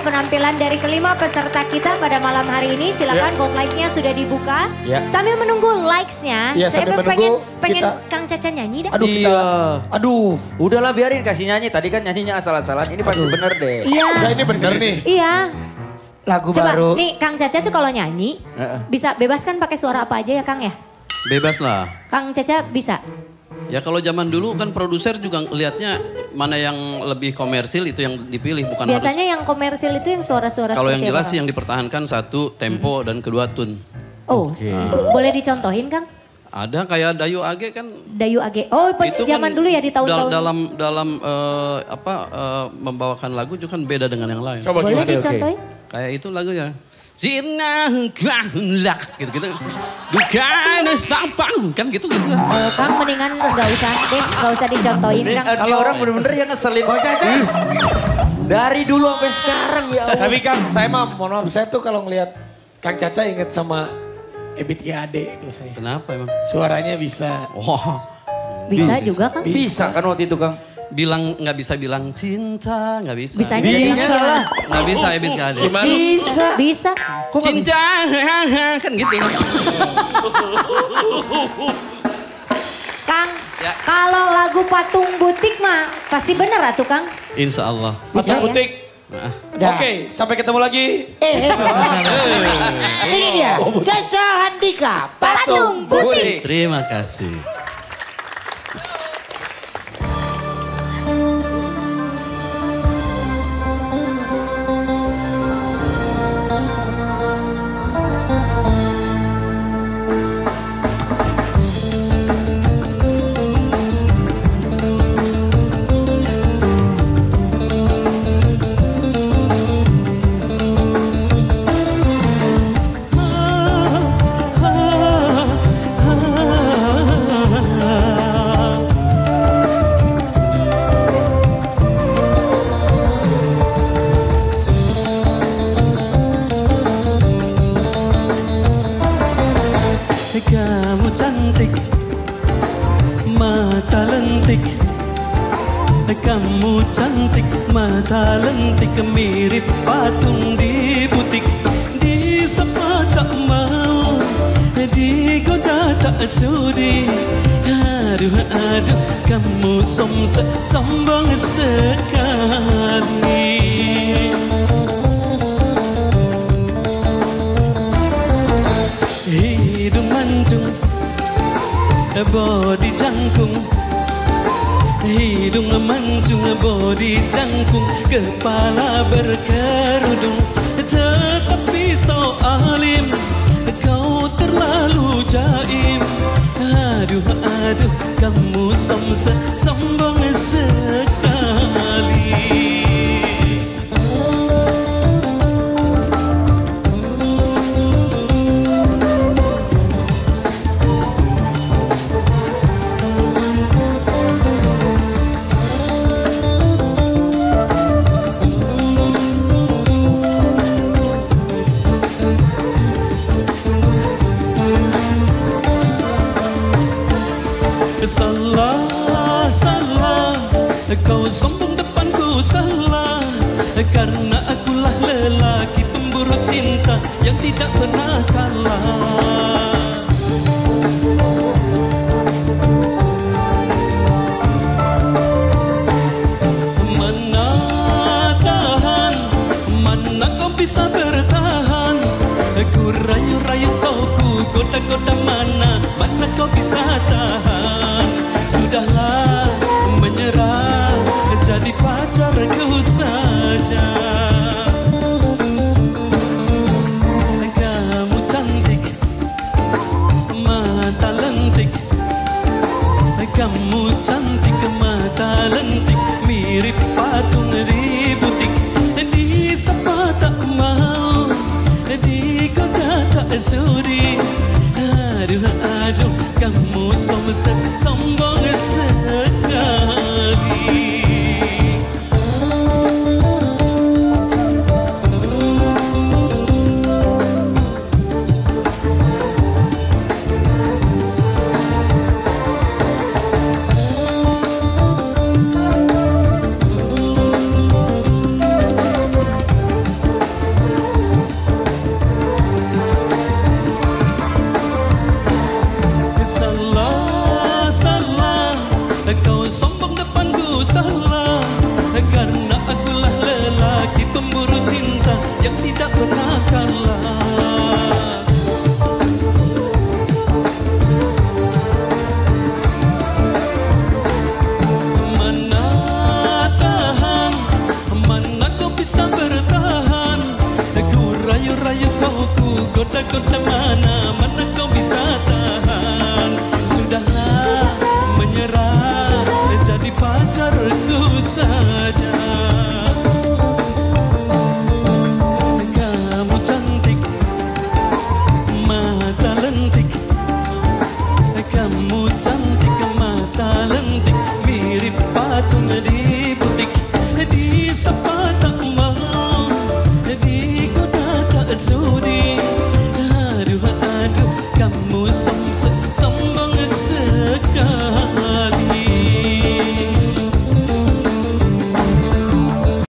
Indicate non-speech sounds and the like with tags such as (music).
penampilan dari kelima peserta kita pada malam hari ini. Silakan Ya. vote like-nya sudah dibuka. Ya. Sambil menunggu likes-nya, Ya, saya sambil pengen, menunggu pengen kita- Kang Caca nyanyi dah. Aduh kita, Iya. aduh. Udahlah biarin kasih nyanyi. Tadi kan nyanyinya asal-asalan. Ini pasti bener deh. Iya. Udah ini bener nih. Iya. Lagu Coba baru. nih Kang Caca tuh kalau nyanyi Heeh. bisa bebaskan pakai suara apa aja ya Kang ya? Bebas lah. Kang Caca bisa. Ya kalau zaman dulu kan produser juga lihatnya mana yang lebih komersil itu yang dipilih bukan harus. Biasanya yang komersil itu yang suara-suara Kalau yang jelas apa, sih yang dipertahankan satu tempo dan kedua tune. Oh, boleh dicontohin Kang? Ada kayak Dayu Age kan Dayu Age. Oh, itu zaman kan dulu ya di dal- tahun-tahun. dalam dalam eh, apa eh, membawakan lagu itu kan beda dengan yang lain. Coba boleh gimana? dicontohin? Kayak itu lagunya. Zina lak gitu-gitu. Bukan tampang kan gitu-gitu. Oh, Kang mendingan nggak usah deh, nggak usah dicontohin Kang. eh, ini orang bener-bener yang ngeselin. Ih, Dari dulu sampai sekarang ya Allah. Tapi Kang, saya mah mohon maaf, saya tuh kalau ngelihat Kang Caca inget sama Ebit GAD itu saya. Kenapa emang? Suaranya bisa. Oh, Bisa juga Kang? Bisa kan waktu itu Kang? Bilang nggak bisa bilang cinta, nggak bisa. Bisa bilang lah. Nggak bisa Ebit Kade. Gimana? Bisa. Bisa. Kok nggak bisa? Cinta (laughs) kan gitu. Kang, Ya. kalau lagu Patung Butik mah pasti bener atuh Kang. Insya Allah. Patung Bisa ya? butik. Nah, Oke, sampai ketemu lagi. Eh, eh, (laughs) ini dia, Caca Handika, Patung Butik. terima kasih. Kamu cantik Mata lentik. Kamu cantik Mata lentik. Mirip patung di butik. Disapa tak mau Digoda tak sudi. Aduh aduh Kamu sombong sekali Hidung mancung Body jangkung Kepala berkerudung. Tetapi so alim Kau terlalu jaim. Aduh aduh Kamu somse sombong sekali salah Karena akulah lelaki pemburu cinta Yang tidak pernah kalah kota tak sudi Aduh aduh Kamu somset sombong sekali kau mana mana kau bisa tahan? Sudahlah menyerah jadi pacarku saja. Kamu cantik mata lentik. Kamu cantik mata lentik. Mirip patung di butik. Di sepatu emang, jadi kota tak sudi. cần mùa sông sức sống